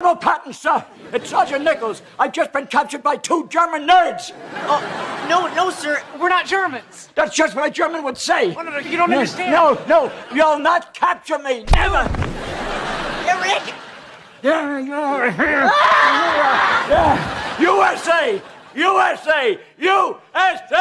No Patton, sir. It's Sergeant Nichols. I've just been captured by two German nerds. Oh, no, no, sir. We're not Germans. That's just what a German would say. Oh, no, no, you don't no, understand. No, no, you'll not capture me. Never. Eric! Yeah, yeah, yeah. yeah. USA! USA! USA!